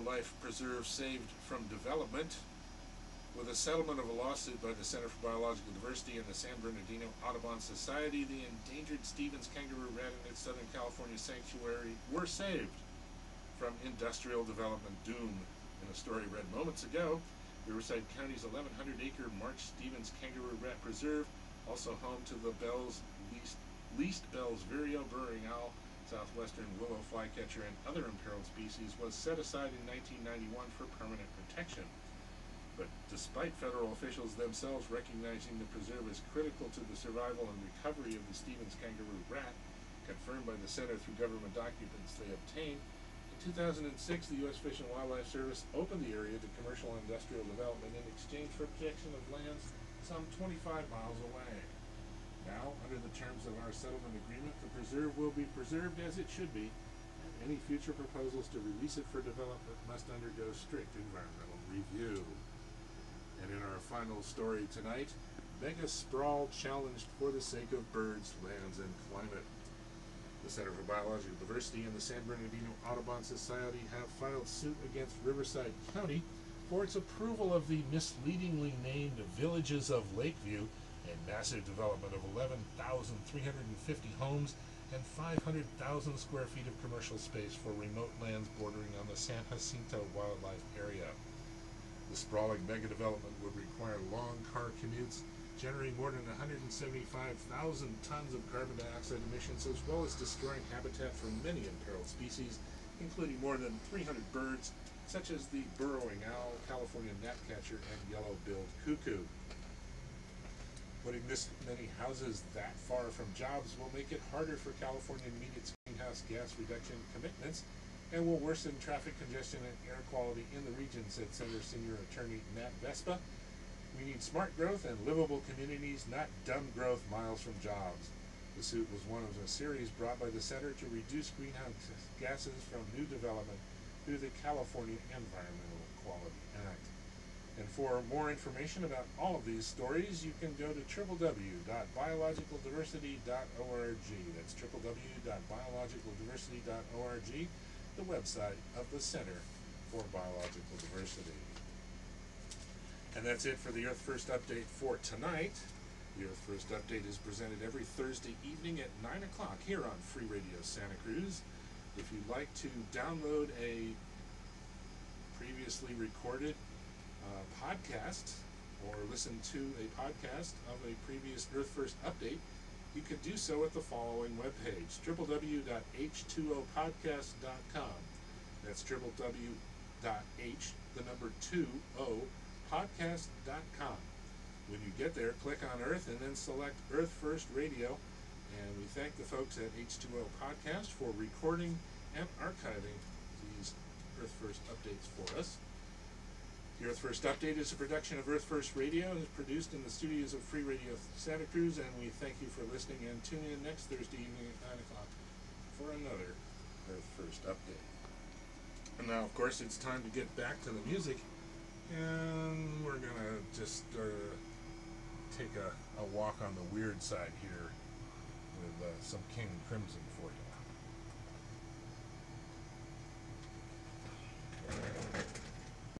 Wildlife Preserve saved from development with a settlement of a lawsuit by the Center for Biological Diversity and the San Bernardino Audubon Society, the endangered Stephens kangaroo rat in its Southern California sanctuary were saved from industrial development doom. In a story read moments ago, Riverside County's 1,100 acre March Stephens Kangaroo Rat Preserve, also home to the Bell's least, least Bell's vireo burrowing owl, southwestern willow flycatcher, and other imperiled species, was set aside in 1991 for permanent protection. But despite federal officials themselves recognizing the preserve as critical to the survival and recovery of the Stephens kangaroo rat, confirmed by the center through government documents they obtained, in 2006 the U.S. Fish and Wildlife Service opened the area to commercial and industrial development in exchange for protection of lands some 25 miles away. Now, under the terms of our settlement agreement, the preserve will be preserved as it should be, and any future proposals to release it for development must undergo strict environmental review. And in our final story tonight, mega sprawl challenged for the sake of birds, lands, and climate. The Center for Biological Diversity and the San Bernardino Audubon Society have filed suit against Riverside County for its approval of the misleadingly named Villages of Lakeview and massive development of 11,350 homes and 500,000 square feet of commercial space for remote lands bordering on the San Jacinto Wildlife Area. The sprawling megadevelopment would require long car commutes, generating more than 175,000 tons of carbon dioxide emissions, as well as destroying habitat for many imperiled species, including more than 300 birds, such as the burrowing owl, California gnatcatcher, and yellow-billed cuckoo. Putting this many houses that far from jobs will make it harder for California to meet its greenhouse gas reduction commitments and will worsen traffic congestion and air quality in the region, said Senator Senior Attorney Matt Vespa. We need smart growth and livable communities, not dumb growth miles from jobs. The suit was one of a series brought by the center to reduce greenhouse gases from new development through the California Environmental Quality Act. And for more information about all of these stories, you can go to www.biologicaldiversity.org. That's www.biologicaldiversity.org the website of the Center for Biological Diversity. And that's it for the Earth First Update for tonight. The Earth First Update is presented every Thursday evening at 9 o'clock here on Free Radio Santa Cruz. If you'd like to download a previously recorded uh, podcast or listen to a podcast of a previous Earth First Update, you can do so at the following webpage, www.h2opodcast.com. That's www.h, the number 2, O, podcast.com. When you get there, click on Earth and then select Earth First Radio. And we thank the folks at H2O Podcast for recording and archiving these Earth First updates for us. The Earth First Update is a production of Earth First Radio and is produced in the studios of Free Radio Santa Cruz. And we thank you for listening and tune in next Thursday evening at 9 o'clock for another Earth First Update. And now, of course, it's time to get back to the music. And we're going to just uh, take a, a walk on the weird side here with uh, some King Crimson for you.